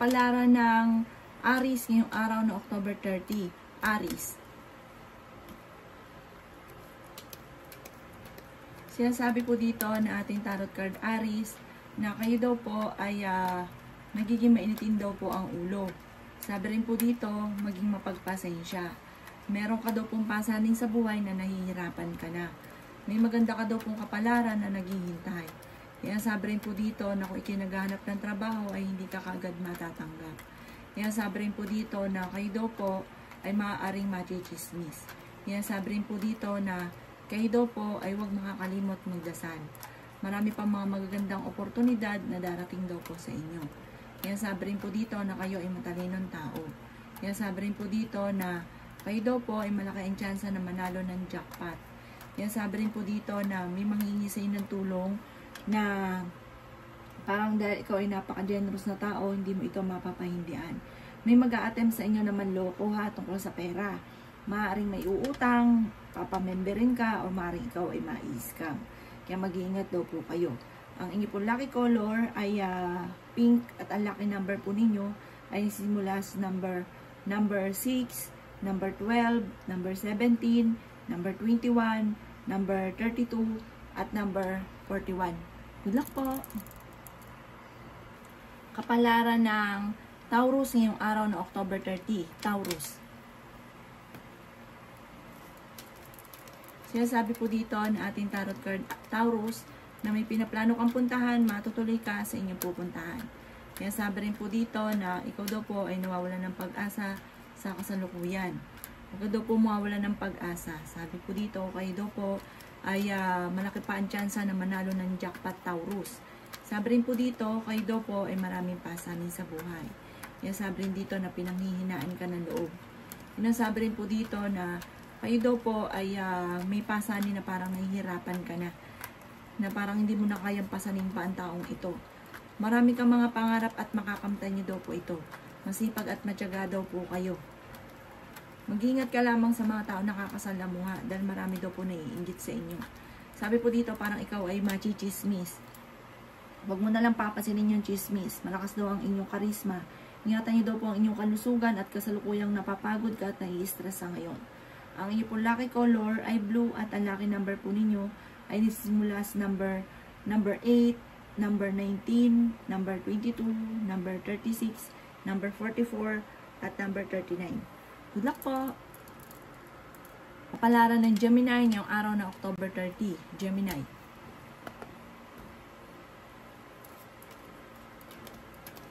Kapalaran ng Aris ngayong araw na October 30. Aris. Sinasabi po dito na ating tarot card Aris na kayo daw po ay uh, nagiging mainitin daw po ang ulo. Sabi rin po dito, maging mapagpasensya. Meron ka daw pong pasaning sa buhay na nahihirapan ka na. May maganda ka daw pong kapalaran na naghihintay. Kaya sabi rin po dito na kung ikinaghanap ng trabaho ay hindi ka kagad matatanggap. Kaya sabi rin po dito na kayo daw po ay maaaring machichismis. Kaya sabi rin po dito na kayo daw po ay huwag makakalimot magdasal. Marami pang mga magagandang oportunidad na darating daw po sa inyo. Kaya sabi rin po dito na kayo ay matalinong tao. Kaya sabi rin po dito na kayo daw po ay malaki ang tsansa na manalo ng jackpot. Kaya sabi rin po dito na may manghingi sa inyo ng tulong na parang dahil ikaw ay napaka-generous na tao, hindi mo ito mapapahindian. May mag attempt sa inyo naman loko ha tungkol sa pera. Maaring may uutang, papamemberin ka, o maaring ikaw ay ma-scam. Kaya mag-iingat daw po kayo. Ang inyo po lucky color ay uh, pink at ang lucky number po ninyo ay simula sa number number 6, number 12, number 17, number 21, number 32, at number 41. Good luck po! Kapalaran ng Taurus ngayong araw na October 30. Taurus. Sinasabi po dito na ating tarot card Taurus na may pinaplano kang puntahan, matutuloy ka sa inyong pupuntahan. Kaya sabi rin po dito na ikaw daw po ay nawawala ng pag-asa sa kasalukuyan. Huwag daw po mawawala ng pag-asa. Sabi po dito, kayo daw po ay uh, malaki pa ang tsansa na manalo ng jackpot Taurus. Sabi rin po dito, kayo daw po ay maraming pasanin sa buhay. Kaya sabi rin dito na pinanghihinaan ka ng loob. Sinasabi rin po dito na kayo daw po ay uh, may pasanin na parang nahihirapan ka na. Na parang hindi mo na kayang pasanin pa ang taong ito. Marami kang mga pangarap at makakamtan niyo daw po ito. Masipag at matyaga daw po kayo. Mag-ingat ka lamang sa mga tao nakakasalamuha dahil marami daw po naiingit sa inyo. Sabi po dito parang ikaw ay machichismis. Huwag mo na lang papasinin yung chismis. Malakas daw ang inyong karisma. Ingatan niyo daw po ang inyong kalusugan at kasalukuyang napapagod ka at nai-stress sa ngayon. Ang inyong po lucky color ay blue at ang lucky number po ninyo ay nisisimula sa number number 8, number 19, number 22, number 36, number 44, at number 39. Good luck po! Kapalaran ng Gemini ngayong araw na October 30. Gemini.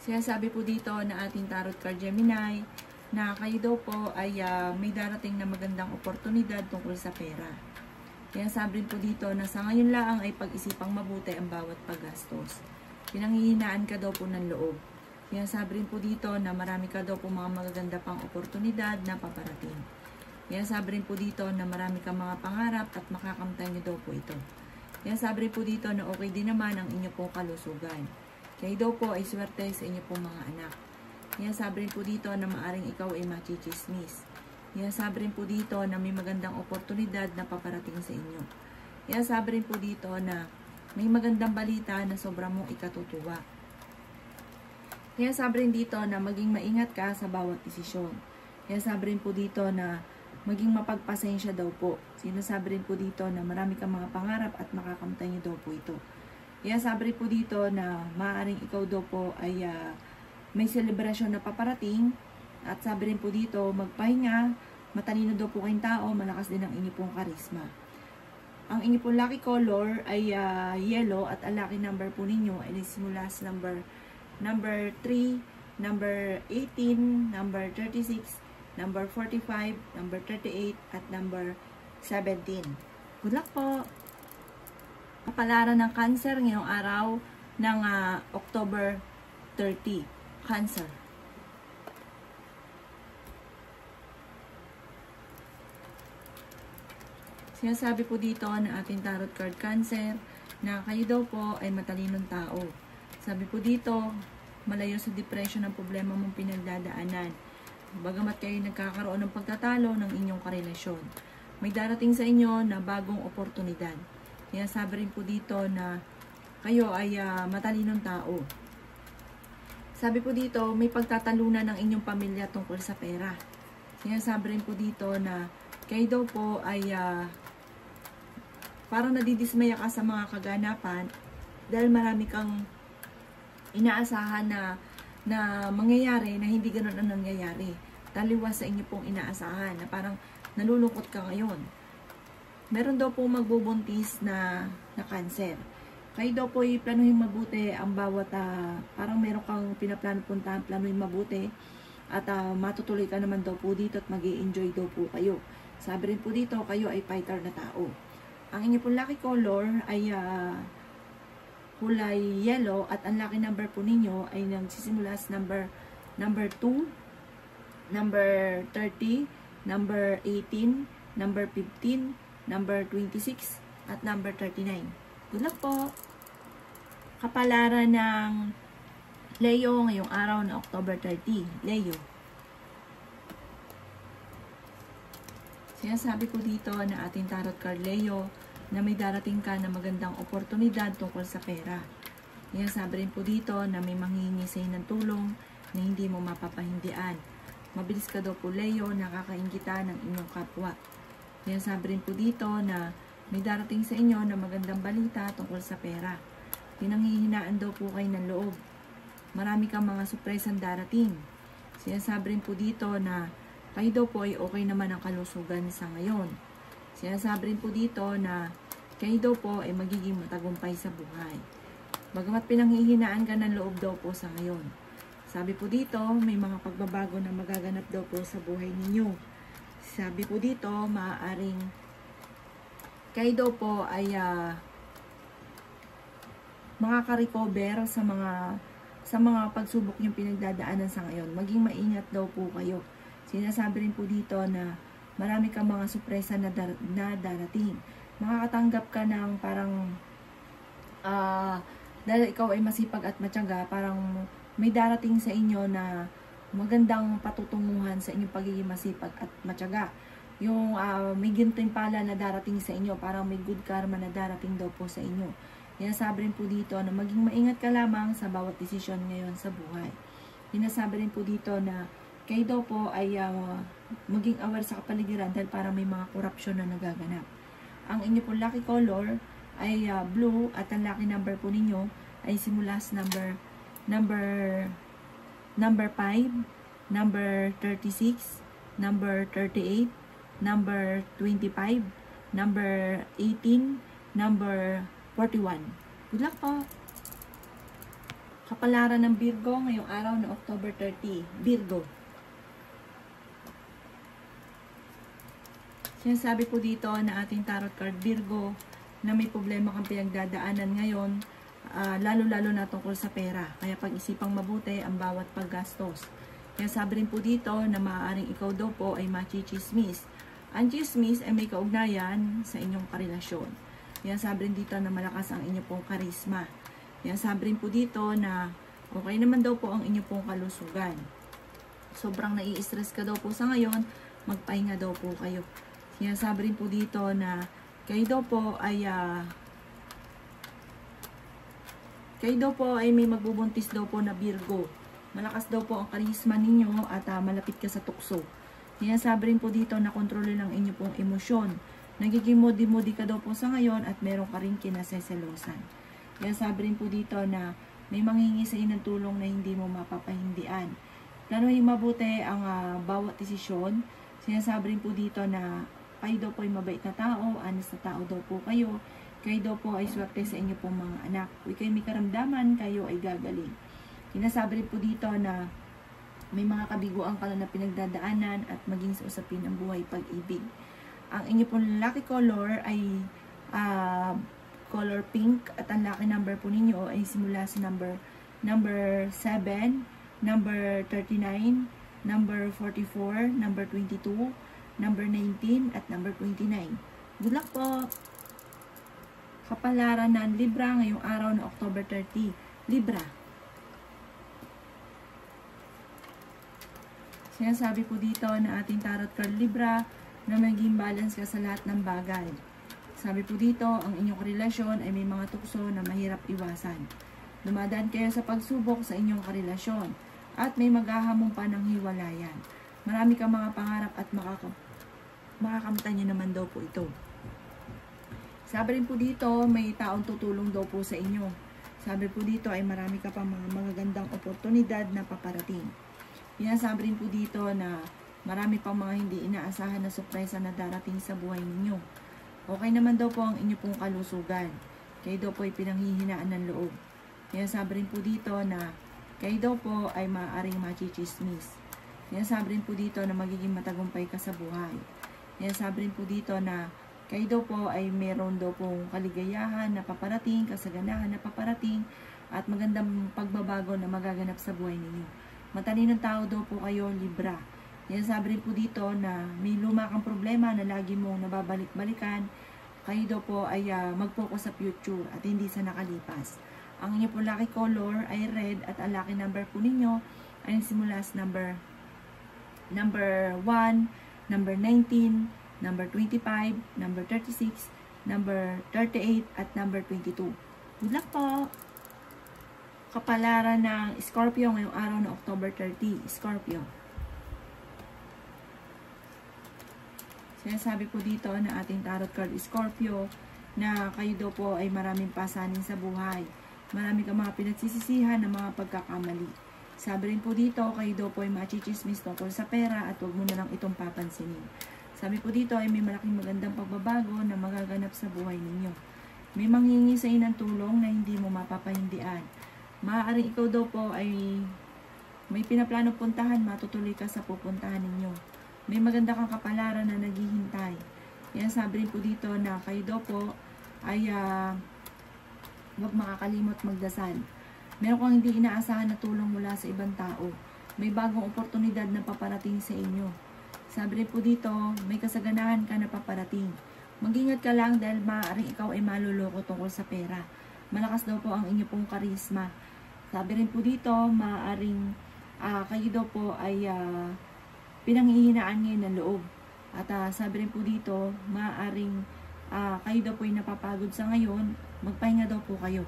Sinasabi po dito na ating tarot card Gemini na kayo daw po ay uh, may darating na magandang oportunidad tungkol sa pera. Kaya sabi rin po dito na sa ngayon lang ay pag-isipang mabuti ang bawat paggastos. Pinanghihinaan ka daw po ng loob. Kaya sabi rin po dito na marami ka daw po mga magaganda pang oportunidad na paparating. Kaya sabi rin po dito na marami kang mga pangarap at makakamtan niyo daw po ito. Kaya sabi rin po dito na okay din naman ang inyo pong kalusugan. Kayo daw po ay swerte sa inyo pong mga anak. Kaya sabi rin po dito na maaring ikaw ay machichismis. Kaya sabi rin po dito na may magandang oportunidad na paparating sa inyo. Kaya sabi rin po dito na may magandang balita na sobrang mong ikatutuwa. Kaya sabi rin dito na maging maingat ka sa bawat desisyon. Kaya sabi rin po dito na maging mapagpasensya daw po. Sinasabi rin po dito na marami kang mga pangarap at makakamtan niyo daw po ito. Kaya sabi rin po dito na maaaring ikaw daw po ay uh, may selebrasyon na paparating. At sabi rin po dito, magpahinga, matalino daw po kayong tao, malakas din ang inyo pong karisma. Ang inyo pong lucky color ay uh, yellow at ang lucky number po ninyo ay simula sa number number 3, number 18, number 36, number 45, number 38, at number 17. Good luck po! kapalaran ng cancer ngayong araw ng uh, October 30. Cancer. Sinasabi po dito na ating tarot card cancer na kayo daw po ay matalinong tao. Sabi po dito, malayo sa depression ang problema mong pinagdadaanan. Bagamat kayo nagkakaroon ng pagtatalo ng inyong karelasyon. May darating sa inyo na bagong oportunidad. Kaya sabi rin po dito na kayo ay uh, matalinong tao. Sabi po dito, may pagtatalunan ng inyong pamilya tungkol sa pera. Sinasabi rin po dito na kayo daw po ay uh, parang nadidismaya ka sa mga kaganapan dahil marami kang inaasahan na na mangyayari na hindi ganun ang nangyayari. Taliwas sa inyo pong inaasahan na parang nalulungkot ka ngayon. Meron daw po magbubuntis na, na cancer. Kayo daw po planuhin mabuti ang bawat, uh, parang meron kang pinaplano puntahan, planuhin mabuti. At uh, matutuloy ka naman daw po dito at mag enjoy daw po kayo. Sabi rin po dito, kayo ay fighter na tao. Ang inyo pong lucky color ay uh, kulay yellow at ang lucky number po ninyo ay nagsisimula sa number number 2, number 30, number 18, number 15, number 26, at number 39. Good luck po! Kapalaran ng Leo ngayong araw na October 30. Leo. Sinasabi ko dito na ating tarot card Leo na may darating ka na magandang oportunidad tungkol sa pera. Sinasabi rin po dito na may manghingi sa ng tulong na hindi mo mapapahindian. Mabilis ka daw po Leo, nakakaingita ng inyong kapwa. Sinasabi rin po dito na may darating sa inyo na magandang balita tungkol sa pera. Pinanghihinaan daw po kayo ng loob. Marami kang mga surpresang darating. Sinasabi rin po dito na kayo daw po ay okay naman ang kalusugan sa ngayon. Sinasabi rin po dito na kayo daw po ay magiging matagumpay sa buhay. Bagamat pinanghihinaan ka ng loob daw po sa ngayon. Sabi po dito, may mga pagbabago na magaganap daw po sa buhay ninyo. Sabi po dito, maaaring kayo daw po ay uh, makaka-recover sa mga sa mga pagsubok yung pinagdadaanan sa ngayon. Maging maingat daw po kayo. Sinasabi rin po dito na marami kang mga sorpresa na, dar na darating. Makakatanggap ka ng parang uh, dahil ikaw ay masipag at matyaga, parang may darating sa inyo na magandang patutunguhan sa inyong pagiging masipag at matyaga yung uh, may pala na darating sa inyo, parang may good karma na darating daw po sa inyo. Sinasabi rin po dito na maging maingat ka lamang sa bawat desisyon ngayon sa buhay. Sinasabi rin po dito na kayo daw po ay uh, maging aware sa kapaligiran dahil para may mga korupsyon na nagaganap. Ang inyo po lucky color ay uh, blue at ang lucky number po ninyo ay simula sa number number number 5, number 36, number 38, number 25, number 18, number 41. Good luck po! Kapalaran ng Virgo ngayong araw na October 30. Virgo. Sinasabi po dito na ating tarot card Virgo na may problema kang pinagdadaanan ngayon, uh, lalo-lalo na tungkol sa pera. Kaya pag-isipang mabuti ang bawat paggastos. Kaya sabi rin po dito na maaaring ikaw daw po ay machichismis ang chismis ay may kaugnayan sa inyong karelasyon. Yan sabi rin dito na malakas ang inyong pong karisma. Yan sabi rin po dito na okay naman daw po ang inyong pong kalusugan. Sobrang nai-stress ka daw po sa ngayon, magpahinga daw po kayo. Sinasabi rin po dito na kayo daw po ay uh, kayo daw po ay may magbubuntis daw po na Virgo. Malakas daw po ang karisma ninyo at uh, malapit ka sa tukso. Sinasabi rin po dito na kontrolin ang inyo pong emosyon. Nagiging moody-moody ka daw po sa ngayon at meron ka rin kinaseselosan. Kaya sabi rin po dito na may manghingi sa ng tulong na hindi mo mapapahindian. Planuhin mabuti ang uh, bawat desisyon. Sinasabi rin po dito na kayo daw po ay mabait na tao, honest na tao daw po kayo. Kayo daw po ay swerte sa inyo pong mga anak. Kung kayo may karamdaman, kayo ay gagaling. Sinasabi rin po dito na may mga kabiguan ka na pinagdadaanan at maging sa usapin ng buhay pag-ibig. Ang inyo pong lucky color ay uh, color pink at ang lucky number po ninyo ay simula sa number number 7, number 39, number 44, number 22, number 19, at number 29. Good luck po! Kapalaran ng Libra ngayong araw na October 30. Libra, Sinasabi po dito na ating tarot card Libra na maging balance ka sa lahat ng bagay. Sabi po dito, ang inyong relasyon ay may mga tukso na mahirap iwasan. Dumadaan kayo sa pagsubok sa inyong karelasyon at may maghahamon pa ng hiwalayan. Marami kang mga pangarap at makakam makakamtan nyo naman daw po ito. Sabi rin po dito, may taong tutulong daw po sa inyo. Sabi po dito ay marami ka pang mga magagandang oportunidad na paparating. Pinasabi rin po dito na marami pang mga hindi inaasahan na sorpresa na darating sa buhay ninyo. Okay naman daw po ang inyo pong kalusugan. Kayo daw po ay pinanghihinaan ng loob. Pinasabi rin po dito na kayo daw po ay maaaring machichismis. Pinasabi rin po dito na magiging matagumpay ka sa buhay. Pinasabi rin po dito na kayo daw po ay meron daw pong kaligayahan na paparating, kasaganahan na paparating, at magandang pagbabago na magaganap sa buhay ninyo. Matalinong tao daw po kayo, Libra. Yan sabi rin po dito na may luma kang problema na lagi mong nababalik-balikan. Kayo daw po ay uh, mag-focus sa future at hindi sa nakalipas. Ang inyo po lucky color ay red at ang lucky number po ninyo ay simula sa number number 1, number 19, number 25, number 36, number 38, at number 22. Good luck po! Kapalaran ng Scorpio ngayong araw na October 30. Scorpio. Sinasabi po dito na ating tarot card Scorpio na kayo daw po ay maraming pasanin sa buhay. Marami kang mga pinagsisisihan ng mga pagkakamali. Sabi rin po dito, kayo daw po ay machichismis tungkol sa pera at huwag mo na lang itong papansinin. Sabi po dito ay may malaking magandang pagbabago na magaganap sa buhay ninyo. May manghingi sa inang tulong na hindi mo mapapahindian. Maaaring ikaw daw po ay may pinaplano puntahan, matutuloy ka sa pupuntahan ninyo. May maganda kang kapalaran na naghihintay. Yan sabi rin po dito na kayo daw po ay uh, huwag makakalimot magdasal. Meron kang hindi inaasahan na tulong mula sa ibang tao. May bagong oportunidad na paparating sa inyo. Sabi rin po dito, may kasaganahan ka na paparating. Mag-ingat ka lang dahil maaaring ikaw ay maluloko tungkol sa pera. Malakas daw po ang inyo pong karisma. Sabi rin po dito, maaaring uh, kayo daw po ay uh, pinanghihinaan ngayon ng loob. At uh, sabi rin po dito, maaaring uh, kayo daw po ay napapagod sa ngayon, magpahinga daw po kayo.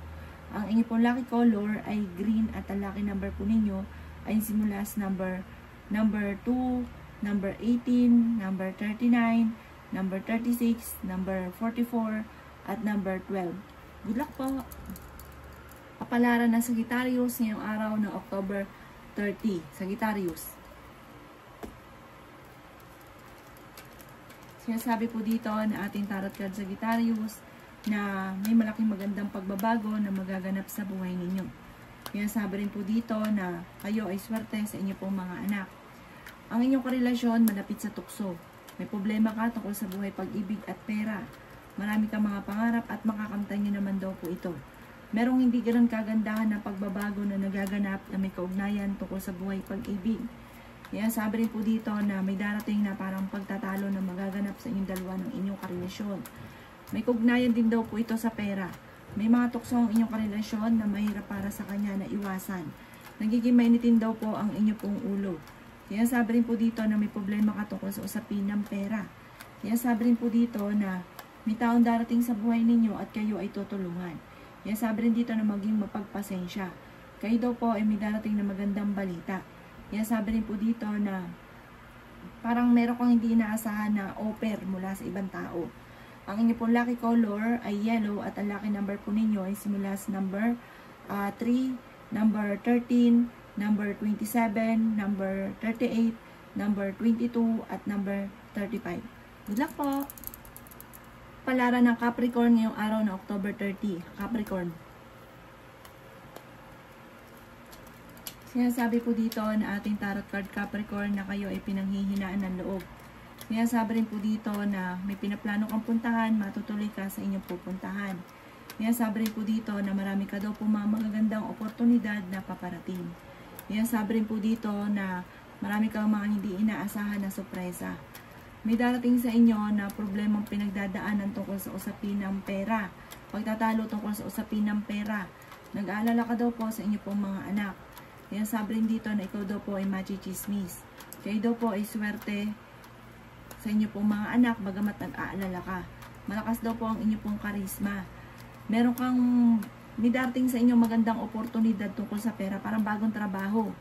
Ang inyo pong lucky color ay green at ang lucky number po ninyo ay simula sa number number 2, number 18, number 39, number 36, number 44, at number 12. Good luck po! Kapalaran ng Sagittarius ngayong araw ng October 30. Sagittarius. Sinasabi po dito na ating tarot card Sagittarius na may malaking magandang pagbabago na magaganap sa buhay ninyo. Sinasabi rin po dito na kayo ay swerte sa inyo pong mga anak. Ang inyong karelasyon malapit sa tukso. May problema ka tungkol sa buhay pag-ibig at pera. Marami kang mga pangarap at makakamtan nyo naman daw po ito. Merong hindi ganun kagandahan na pagbabago na nagaganap na may kaugnayan tungkol sa buhay pag-ibig. Kaya sabi rin po dito na may darating na parang pagtatalo na magaganap sa inyong dalawa ng inyong karelasyon. May kaugnayan din daw po ito sa pera. May mga tukso ang inyong karelasyon na mahirap para sa kanya na iwasan. Nagiging mainitin daw po ang inyong pong ulo. Kaya sabi rin po dito na may problema ka tungkol sa usapin ng pera. Kaya sabi rin po dito na may taong darating sa buhay ninyo at kayo ay tutulungan. Kaya sabi rin dito na maging mapagpasensya. Kayo daw po ay may darating na magandang balita. Kaya sabi rin po dito na parang meron kang hindi inaasahan na offer mula sa ibang tao. Ang inyo pong lucky color ay yellow at ang lucky number po ninyo ay simula sa number uh, ah, 3, number 13, number 27, number 38, number 22, at number 35. Good luck po! Palara ng Capricorn ngayong araw na October 30. Capricorn. Sinasabi po dito na ating tarot card Capricorn na kayo ay pinanghihinaan ng loob. Sinasabi rin po dito na may pinaplano kang puntahan, matutuloy ka sa inyong pupuntahan. Sinasabi rin po dito na marami ka daw po mga magagandang oportunidad na paparating. Kaya sabi rin po dito na marami kang mga hindi inaasahan na sorpresa. May darating sa inyo na problemang pinagdadaanan tungkol sa usapin ng pera. Pagtatalo tungkol sa usapin ng pera. Nag-aalala ka daw po sa inyo pong mga anak. Kaya sabi rin dito na ikaw daw po ay machichismis. Kayo daw po ay swerte sa inyo pong mga anak bagamat nag-aalala ka. Malakas daw po ang inyo pong karisma. Meron kang may darating sa inyo magandang oportunidad tungkol sa pera, parang bagong trabaho.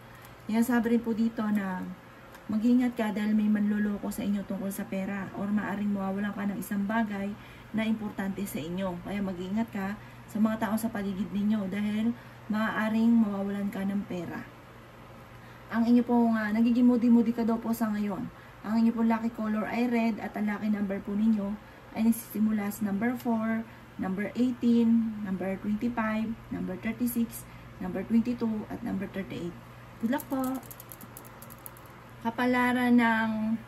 Kaya sabi rin po dito na mag-ingat ka dahil may manluloko sa inyo tungkol sa pera or maaring mawawalan ka ng isang bagay na importante sa inyo. Kaya mag-ingat ka sa mga tao sa paligid ninyo dahil maaaring mawawalan ka ng pera. Ang inyo pong uh, nagiging moody-moody ka daw po sa ngayon. Ang inyo pong lucky color ay red at ang lucky number po ninyo ay nagsisimula sa number 4, number 18, number 25, number 36, number 22, at number 38. Good luck po! Kapalaran ng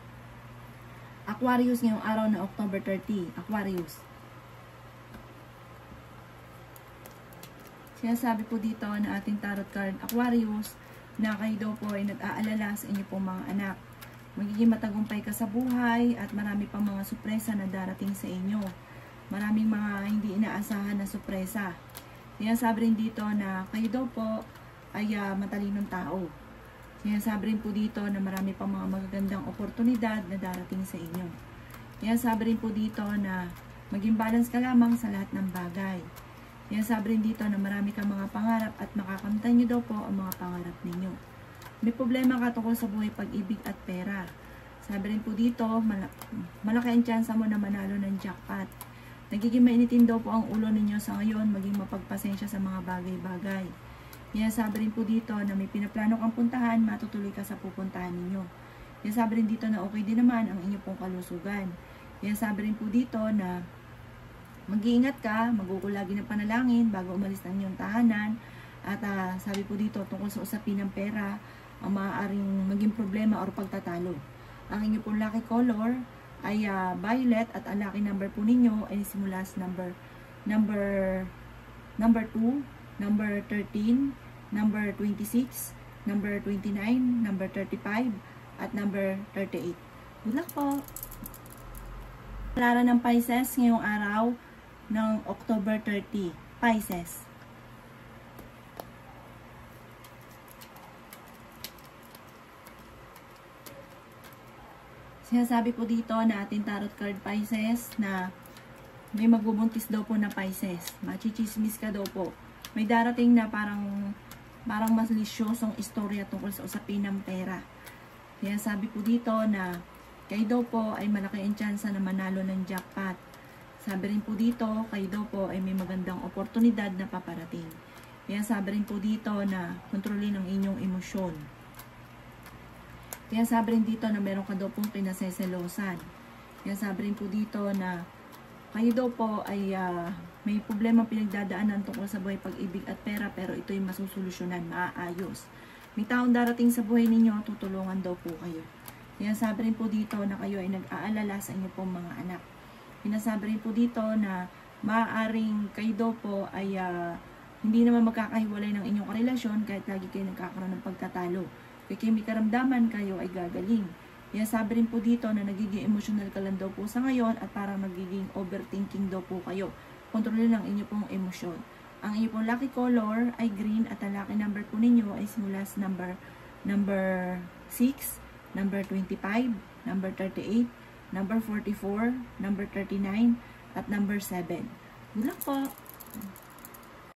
Aquarius ngayong araw na October 30. Aquarius. Sinasabi po dito na ating tarot card Aquarius na kayo daw po ay nag-aalala sa inyo pong mga anak. Magiging matagumpay ka sa buhay at marami pang mga sorpresa na darating sa inyo maraming mga hindi inaasahan na sorpresa. Sinasabi rin dito na kayo daw po ay uh, matalinong tao. Sinasabi rin po dito na marami pang mga magagandang oportunidad na darating sa inyo. Sinasabi rin po dito na maging balance ka lamang sa lahat ng bagay. Sinasabi rin dito na marami kang mga pangarap at makakamtan nyo daw po ang mga pangarap ninyo. May problema ka tungkol sa buhay pag-ibig at pera. Sabi rin po dito, malaki ang tsansa mo na manalo ng jackpot. Nagiging mainitin daw po ang ulo ninyo sa ngayon, maging mapagpasensya sa mga bagay-bagay. Yan sabi rin po dito na may pinaplano kang puntahan, matutuloy ka sa pupuntahan ninyo. Yan sabi rin dito na okay din naman ang inyong pong kalusugan. Yan sabi rin po dito na mag-iingat ka, magukulagi ng panalangin bago umalis ng inyong tahanan. At uh, sabi po dito tungkol sa usapin ng pera, ang maaaring maging problema or pagtatalo. Ang inyong pong lucky color ay uh, violet at ang lucky number po ninyo ay simula sa number number number 2, number 13, number 26, number 29, number 35, at number 38. Good luck po! Lara ng Pisces ngayong araw ng October 30. Pisces. Sinasabi po dito na ating tarot card Pisces na may magbubuntis daw po na Pisces. Machichismis ka daw po. May darating na parang parang mas lisyosong istorya tungkol sa usapin ng pera. Kaya sabi po dito na kayo daw po ay malaki ang tsansa na manalo ng jackpot. Sabi rin po dito, kayo daw po ay may magandang oportunidad na paparating. Kaya sabi rin po dito na kontrolin ang inyong emosyon. Kaya sabi rin dito na meron ka daw pong pinaseselosan. Kaya sabi rin po dito na kayo daw po ay uh, may problema pinagdadaanan tungkol sa buhay pag-ibig at pera pero ito ay masusolusyonan, maaayos. May taong darating sa buhay ninyo, tutulungan daw po kayo. Kaya sabi rin po dito na kayo ay nag-aalala sa inyo pong mga anak. Pinasabi rin po dito na maaaring kayo daw po ay uh, hindi naman magkakahiwalay ng inyong relasyon kahit lagi kayo nagkakaroon ng pagtatalo kaya may karamdaman kayo ay gagaling. Kaya sabi rin po dito na nagiging emotional ka lang daw po sa ngayon at parang nagiging overthinking daw po kayo. Kontrolin lang inyo pong emosyon. Ang inyo pong lucky color ay green at ang lucky number po ninyo ay simula sa number number 6, number 25, number 38, number 44, number 39, at number 7. Good luck po!